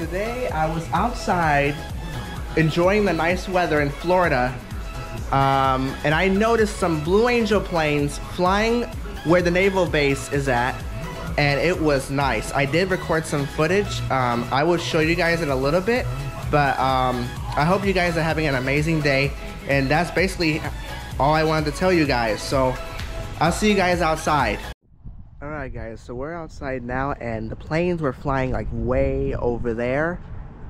Today I was outside enjoying the nice weather in Florida, um, and I noticed some Blue Angel planes flying where the naval base is at, and it was nice. I did record some footage. Um, I will show you guys in a little bit, but um, I hope you guys are having an amazing day, and that's basically all I wanted to tell you guys. So I'll see you guys outside. Alright guys, so we're outside now and the planes were flying like way over there.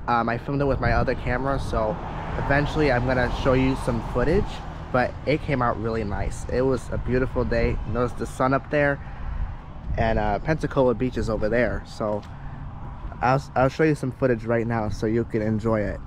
Um, I filmed it with my other camera, so eventually I'm gonna show you some footage, but it came out really nice. It was a beautiful day. Notice the sun up there and uh, Pensacola Beach is over there. So I'll, I'll show you some footage right now so you can enjoy it.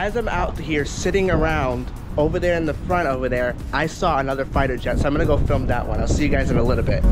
As I'm out here sitting around over there in the front over there, I saw another fighter jet. So I'm gonna go film that one. I'll see you guys in a little bit.